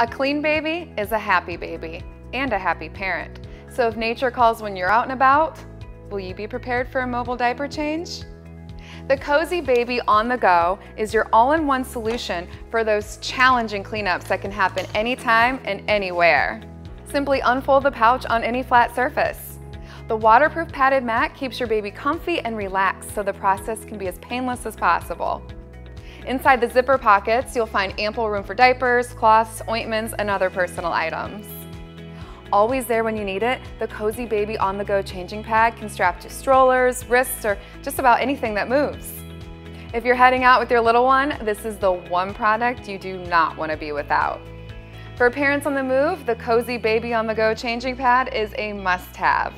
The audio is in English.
A clean baby is a happy baby and a happy parent. So if nature calls when you're out and about, will you be prepared for a mobile diaper change? The Cozy Baby on the Go is your all-in-one solution for those challenging cleanups that can happen anytime and anywhere. Simply unfold the pouch on any flat surface. The waterproof padded mat keeps your baby comfy and relaxed so the process can be as painless as possible. Inside the zipper pockets, you'll find ample room for diapers, cloths, ointments, and other personal items. Always there when you need it, the Cozy Baby on-the-go changing pad can strap to strollers, wrists, or just about anything that moves. If you're heading out with your little one, this is the one product you do not want to be without. For parents on the move, the Cozy Baby on the Go changing pad is a must-have.